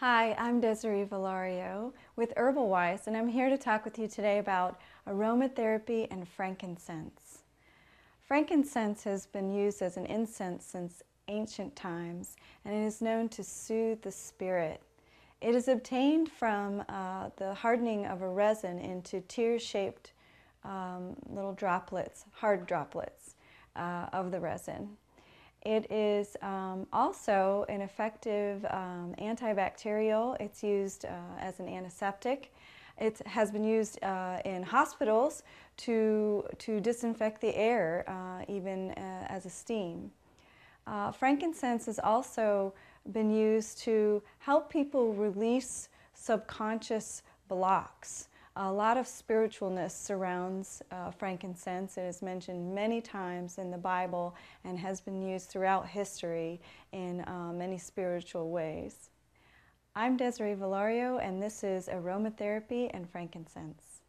Hi, I'm Desiree Valario with Herbalwise, and I'm here to talk with you today about aromatherapy and frankincense. Frankincense has been used as an incense since ancient times, and it is known to soothe the spirit. It is obtained from uh, the hardening of a resin into tear-shaped um, little droplets, hard droplets uh, of the resin. It is um, also an effective um, antibacterial. It's used uh, as an antiseptic. It has been used uh, in hospitals to, to disinfect the air, uh, even uh, as a steam. Uh, frankincense has also been used to help people release subconscious blocks. A lot of spiritualness surrounds uh, frankincense. It is mentioned many times in the Bible and has been used throughout history in uh, many spiritual ways. I'm Desiree Valario, and this is Aromatherapy and Frankincense.